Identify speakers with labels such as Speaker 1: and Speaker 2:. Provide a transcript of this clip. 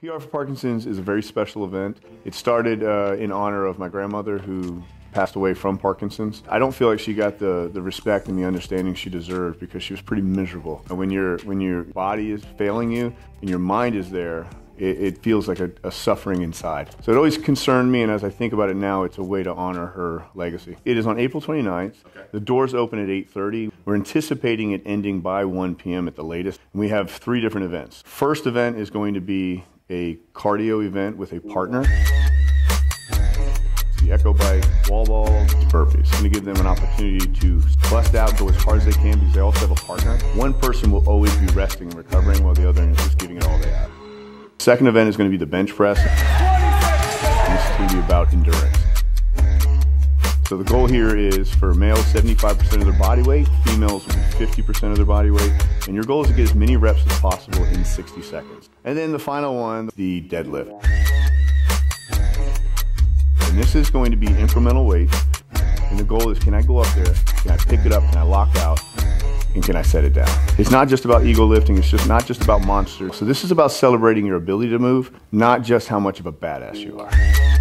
Speaker 1: PR for Parkinson's is a very special event. It started uh, in honor of my grandmother who passed away from Parkinson's. I don't feel like she got the, the respect and the understanding she deserved because she was pretty miserable. And when, you when your body is failing you and your mind is there, it, it feels like a, a, suffering inside. So it always concerned me, and as I think about it now, it's a way to honor her legacy. It is on April 29th. Okay. The doors open at 8.30. We're anticipating it ending by 1 p.m. at the latest. We have three different events. First event is going to be a cardio event with a partner. The Echo Bike, wall ball, burpees. Going to give them an opportunity to bust out, go as hard as they can because they also have a partner. One person will always be resting and recovering while the other is just giving it all they have. Second event is going to be the bench press. This is to be about endurance. So the goal here is for males 75% of their body weight, females 50% of their body weight, and your goal is to get as many reps as possible in 60 seconds. And then the final one, the deadlift. And this is going to be incremental weight, and the goal is can I go up there, can I pick it up, can I lock out, and can I set it down? It's not just about ego lifting, it's just not just about monsters. So this is about celebrating your ability to move, not just how much of a badass you are.